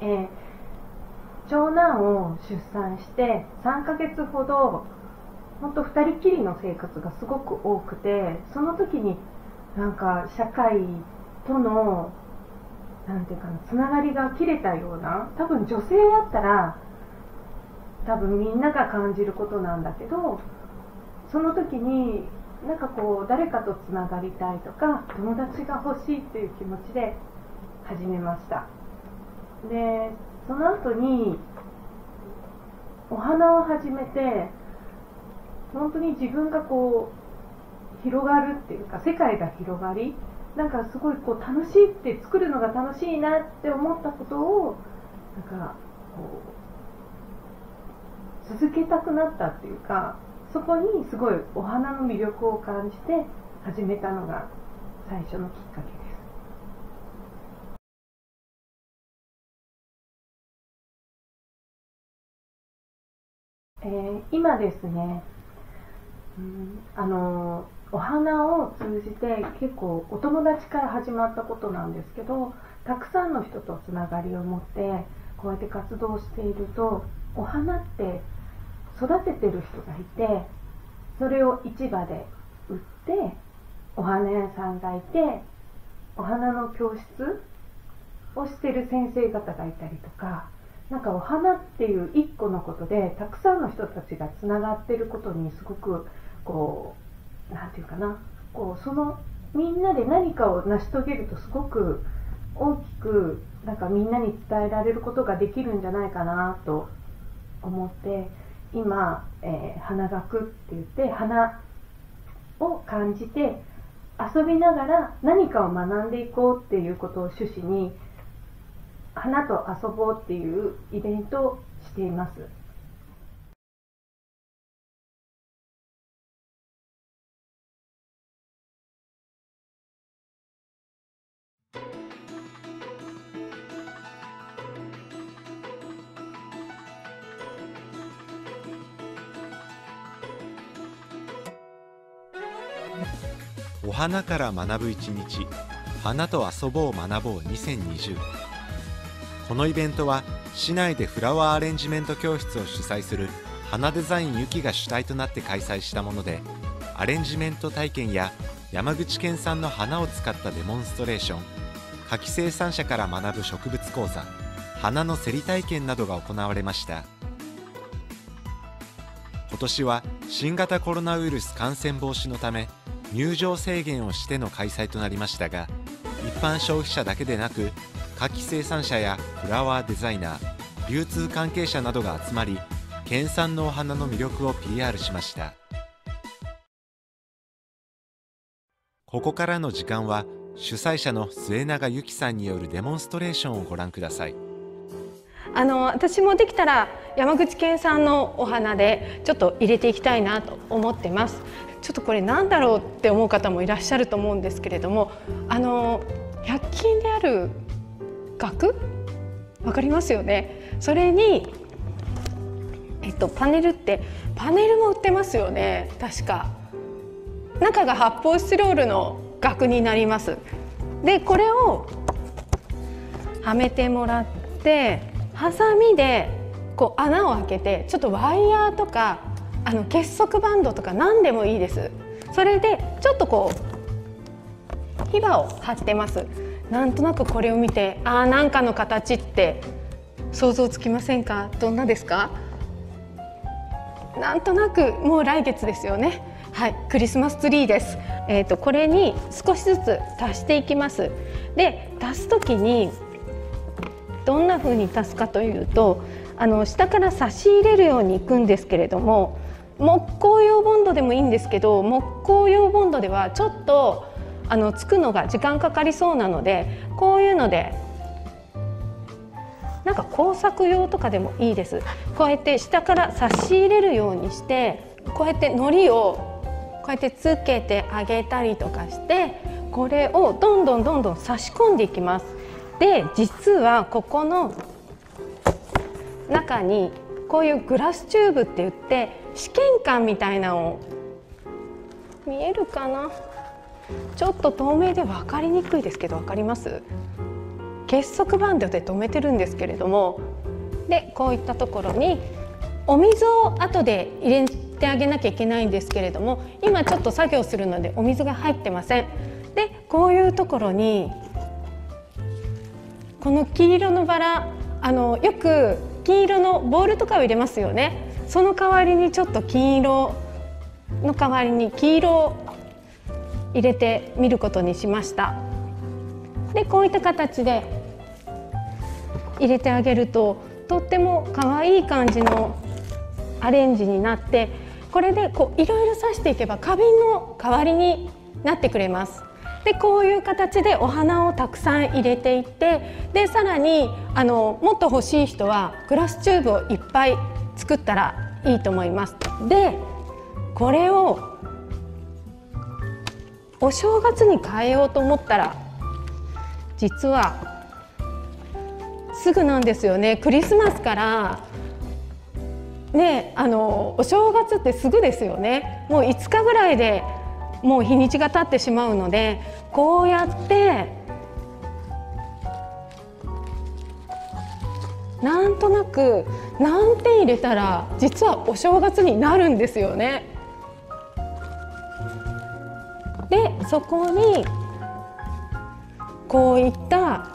えー、長男を出産して3ヶ月ほど本当2人きりの生活がすごく多くてその時になんか社会とのなんていうかなつながりが切れたような多分女性やったら多分みんなが感じることなんだけどその時になんかこう誰かとつながりたいとか友達が欲しいっていう気持ちで始めました。でその後にお花を始めて本当に自分がこう広がるっていうか世界が広がりなんかすごいこう楽しいって作るのが楽しいなって思ったことをなんかこう続けたくなったっていうかそこにすごいお花の魅力を感じて始めたのが最初のきっかけ。今ですね、うん、あのお花を通じて結構お友達から始まったことなんですけどたくさんの人とつながりを持ってこうやって活動しているとお花って育ててる人がいてそれを市場で売ってお花屋さんがいてお花の教室をしてる先生方がいたりとかなんかお花っていう一個のことでたくさんの人たちがつながってることにすごくこう何て言うかなこうそのみんなで何かを成し遂げるとすごく大きくなんかみんなに伝えられることができるんじゃないかなと思って今、えー、花学って言って花を感じて遊びながら何かを学んでいこうっていうことを趣旨に花と遊ぼうっていうイベントをしています。お花から学ぶ一日花と遊ぼう学ぼう2020このイベントは市内でフラワーアレンジメント教室を主催する花デザインゆきが主体となって開催したものでアレンジメント体験や山口県産の花を使ったデモンストレーション柿生産者から学ぶ植物講座花の競り体験などが行われました。今年は新型コロナウイルス感染防止のため入場制限をしての開催となりましたが一般消費者だけでなく柿生産者やフラワーデザイナー流通関係者などが集まり県産のお花の魅力を PR しました。ここからの時間は主催者の末永由紀さんによるデモンストレーションをご覧ください。あの私もできたら山口県産のお花でちょっと入れていきたいなと思ってます。ちょっとこれなんだろうって思う方もいらっしゃると思うんですけれどもあの100均である額？わかりますよね。それにえっとパネルってパネルも売ってますよね。確か。中が発泡スチロールの額になります。でこれをはめてもらってハサミでこう穴を開けてちょっとワイヤーとかあの結束バンドとか何でもいいです。それでちょっとこう火花を張ってます。なんとなくこれを見てああなんかの形って想像つきませんか？どんなですか？なんとなくもう来月ですよね。はいクリスマスツリーです。えっ、ー、とこれに少しずつ足していきます。で足す時にどんな風に足すかというとあの下から差し入れるようにいくんですけれども木工用ボンドでもいいんですけど木工用ボンドではちょっとあのつくのが時間かかりそうなのでこういうのでなんか工作用とかでもいいです。こうやって下から差し入れるようにしてこうやって糊をこうやってつけてあげたりとかしてこれをどんどんどんどん差し込んでいきます。で実はここの中にこういうグラスチューブって言って試験管みたいなのを見えるかな？ちょっと透明で分かりにくいですけど分かります？結束バンドで留めてるんですけれども。でこういったところにお水を後で入れてあげなきゃいけないんですけれども今ちょっと作業するのでお水が入ってません。でこういうところにこの黄色のバラあのよく金色のボールとかを入れますよね。その代わりにちょっと金色の代わりに黄色入れてみることにしましたでこういった形で入れてあげるととっても可愛い感じのアレンジになってこれでこういろいろ刺していけば花瓶の代わりになってくれますでこういう形でお花をたくさん入れていってでさらにあのもっと欲しい人はグラスチューブをいっぱい作ったらいいと思います。でこれをお正月に変えようと思ったら実はすぐなんですよねクリスマスからねあのお正月ってすぐですよねもう5日ぐらいでもう日にちが経ってしまうのでこうやってなんとなく何点入れたら実はお正月になるんですよね。でそこにこういった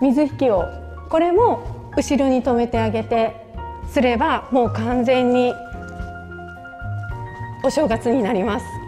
水引きをこれも後ろに止めてあげてすればもう完全にお正月になります。